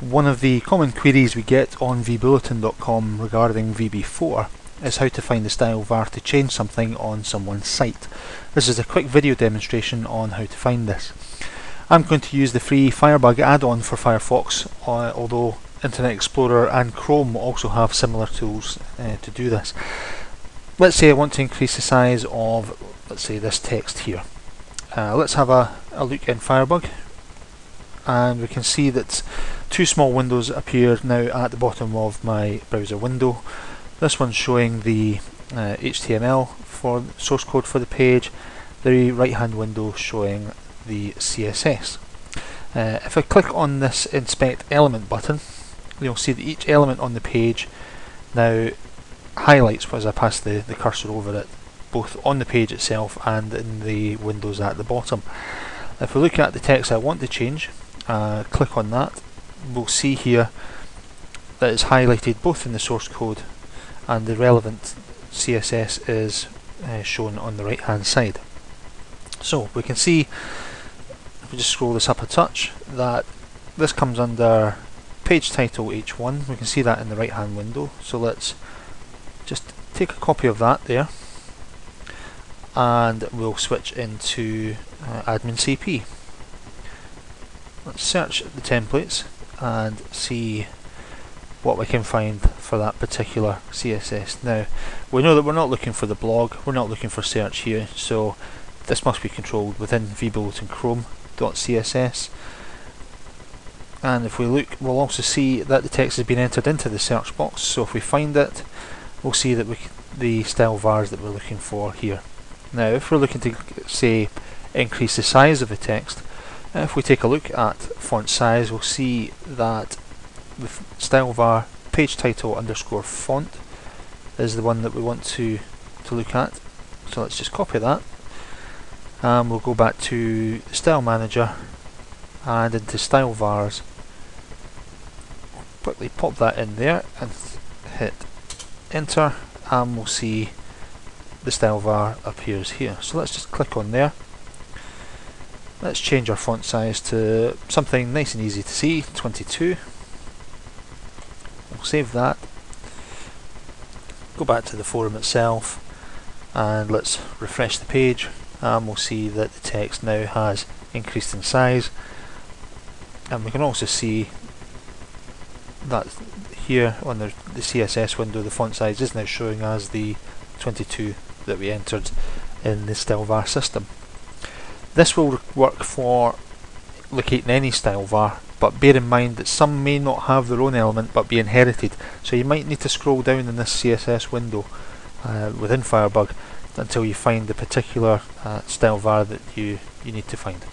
One of the common queries we get on vbulletin.com regarding VB4 is how to find the style var to change something on someone's site. This is a quick video demonstration on how to find this. I'm going to use the free Firebug add-on for Firefox, uh, although Internet Explorer and Chrome also have similar tools uh, to do this. Let's say I want to increase the size of, let's say, this text here. Uh, let's have a, a look in Firebug and we can see that two small windows appear now at the bottom of my browser window. This one's showing the uh, HTML for source code for the page, the right hand window showing the CSS. Uh, if I click on this inspect element button you'll see that each element on the page now highlights as I pass the, the cursor over it both on the page itself and in the windows at the bottom. If we look at the text I want to change uh, click on that, we'll see here that it's highlighted both in the source code and the relevant CSS is uh, shown on the right hand side. So we can see, if we just scroll this up a touch, that this comes under page title h1, we can see that in the right hand window, so let's just take a copy of that there and we'll switch into uh, admin CP. Let's search the templates and see what we can find for that particular CSS. Now, we know that we're not looking for the blog, we're not looking for search here, so this must be controlled within vbulletin chrome.css. And if we look, we'll also see that the text has been entered into the search box, so if we find it, we'll see that we the style vars that we're looking for here. Now, if we're looking to, say, increase the size of the text, if we take a look at font size, we'll see that the style var page title underscore font is the one that we want to, to look at. So let's just copy that. And we'll go back to the style manager and into style vars. Quickly pop that in there and hit enter and we'll see the style var appears here. So let's just click on there Let's change our font size to something nice and easy to see, 22. We'll save that. Go back to the forum itself and let's refresh the page and we'll see that the text now has increased in size and we can also see that here on the, the CSS window the font size is now showing as the 22 that we entered in the style system. This will work for locating any style var, but bear in mind that some may not have their own element but be inherited, so you might need to scroll down in this CSS window uh, within Firebug until you find the particular uh, style var that you, you need to find.